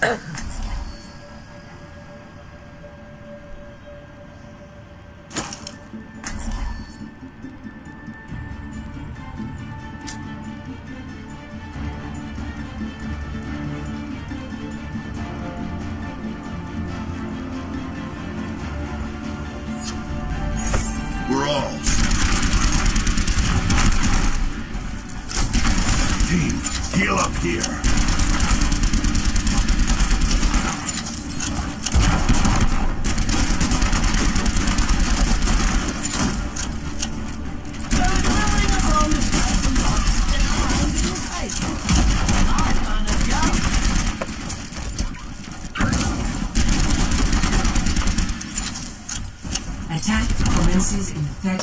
We're all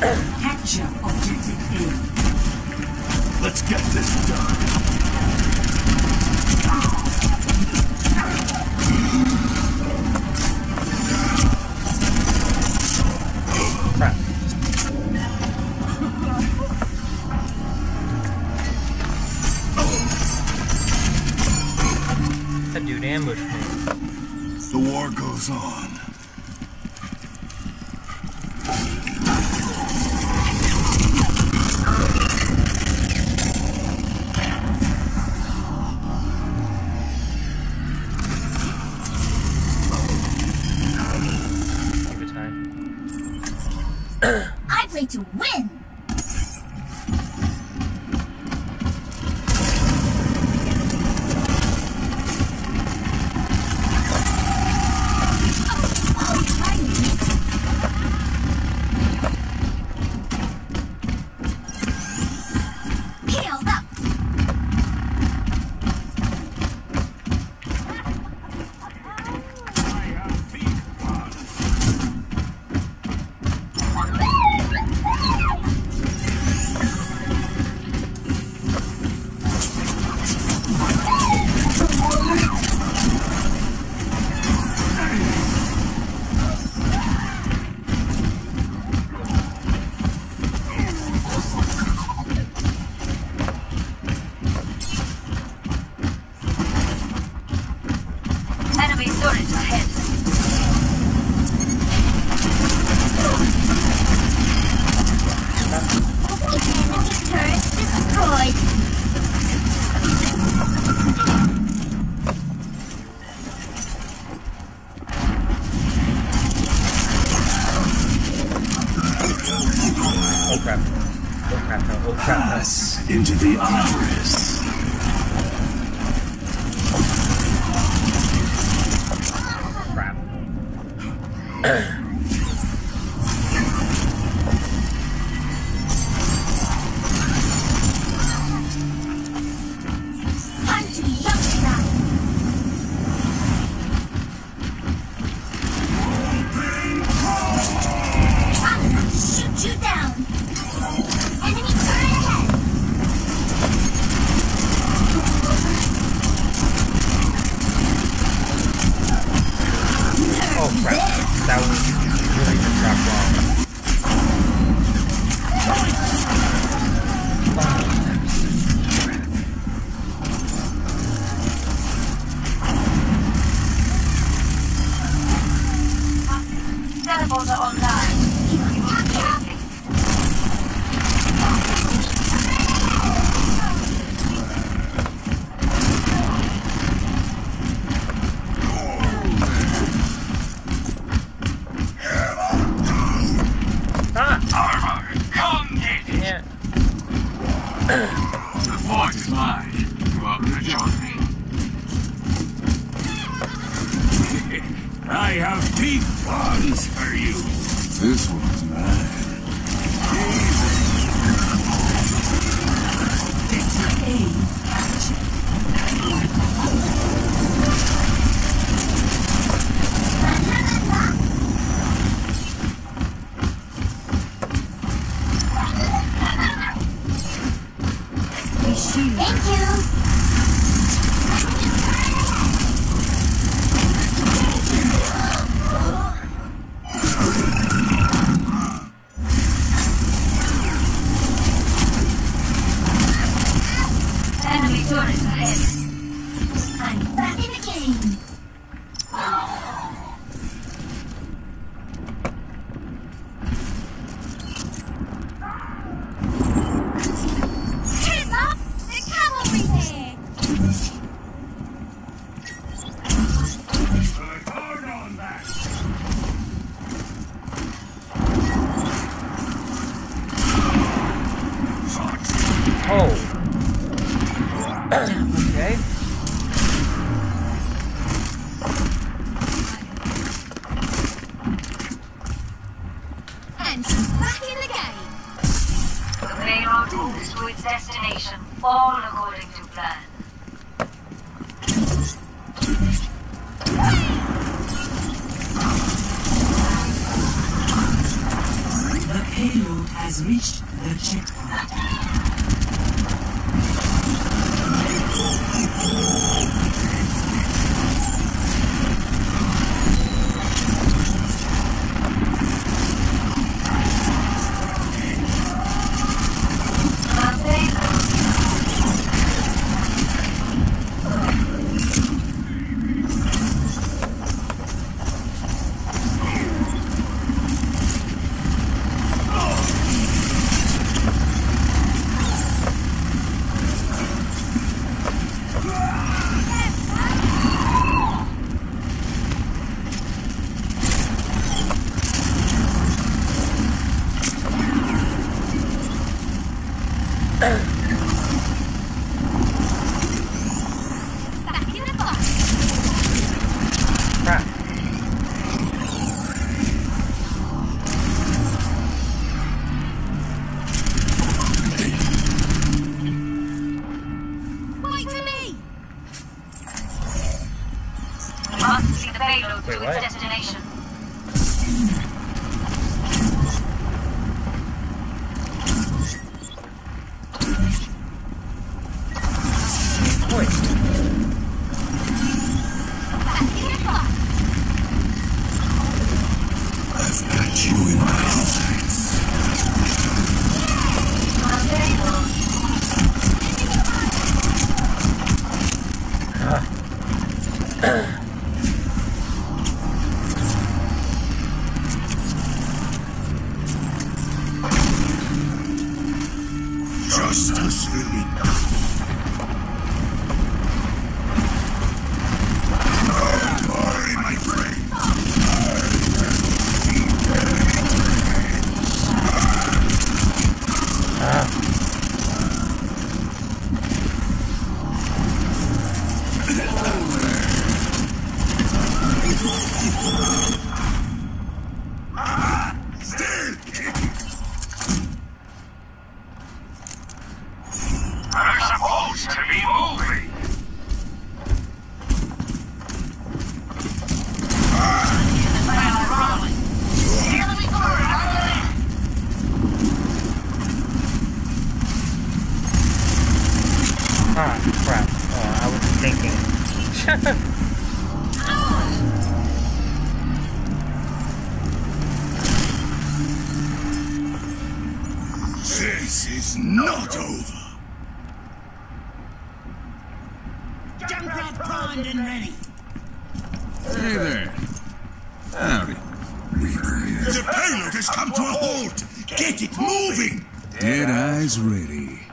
Capture of A. Let's get this done. Crap. That dude ambushed me. The war goes on. win. into the Honoris. I have deep bonds for you. This one's mine. Uh, I'm back in the game. Heads up! The cavalry's here! On that. Oh. Reached the. The. I've got you in my sights. Justice will be done. Junkrat primed and ready. Hey there. Howdy. The payload has come to a halt. Get it moving. Dead eyes ready.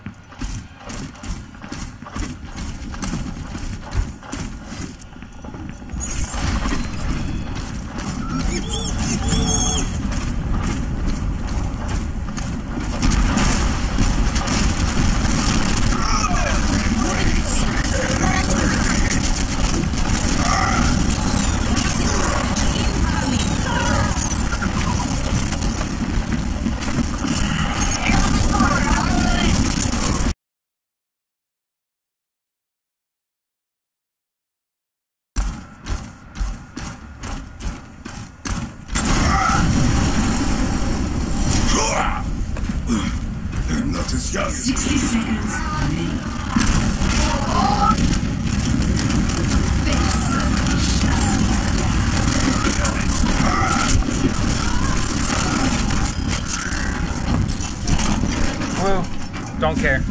Don't care.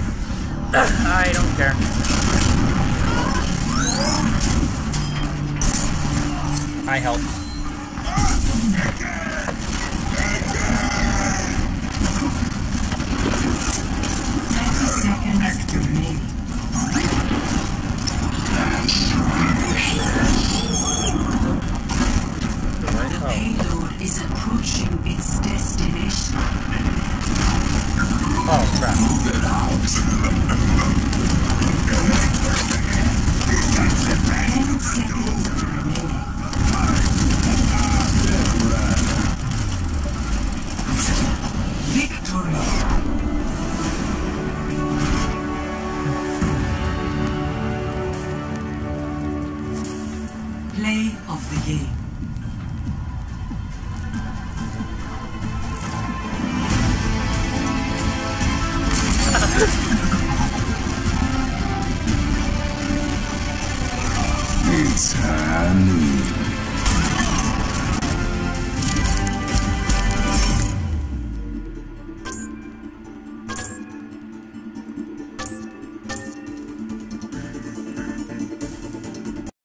I don't care. I help. Thirty seconds remaining.